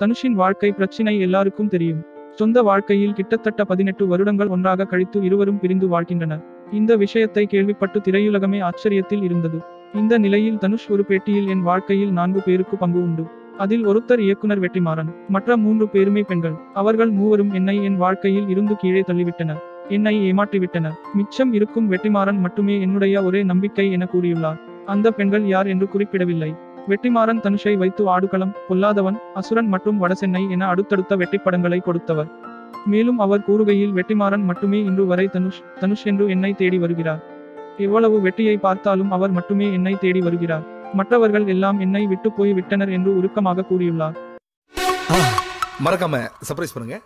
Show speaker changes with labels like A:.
A: தனுஷின் வாழ்க்கை பிரச்சினை எல்லாருக்கும் தெரியும். சொந்த வாழ்க்கையில் கிட்டத்தட்ட பதினெட்டு வருடங்கள் ஒன்றாக கழித்து இருவரும் பிரிந்து வாழ்கின்றனர். இந்த விஷயத்தை கேள்விப்பட்டு திரையுலகமே ஆச்சரியத்தில் இருந்தது. இந்த நிலையில் தனுஷ் ஒரு பேட்டியில் என் வாழ்க்கையில் நான்கு பேருக்கு பங்கு உண்டு. அதில் ஒருத்தர் இயக்குனர் வெற்றிமாறன் மற்ற மூன்று பேருமே பெண்கள். அவர்கள் மூவரும் என்னை என் வாழ்க்கையில் இருந்து கீழே தள்ளிவிட்டனர். என்னை ஏமாற்றிவிட்டனர். மிச்சம் இருக்கும் வெற்றிமாறன் மட்டுமே என்னுடைய ஒரே நம்பிக்கை என கூறியுள்ளார். அந்த பெண்கள் யார் என்று குறிப்பிடவில்லை. வெற்றிமாறன் தனுஷை வைத்து ஆடுகளம் பொல்லாதவன் அசுரன் மற்றும் வடசென்னை என அடுத்தடுத்த வெற்றிப்படங்களை கொடுத்தவர். மேலும் அவர் கூறுகையில் வெற்றிமாறன் மட்டுமே இன்று வரை தனுஷ் தனுஷ் என்று என்னை தேடி வருகிறார். எவ்வளவு வெற்றியை பார்த்தாலும் அவர் மட்டுமே என்னை தேடி வருகிறார். மற்றவர்கள் எல்லாம் என்னை விட்டு போய் விட்டனர் என்று உருக்கமாக கூறியுள்ளார்.
B: மறக்காம சர்ப்ரைஸ் பண்ணுங்க.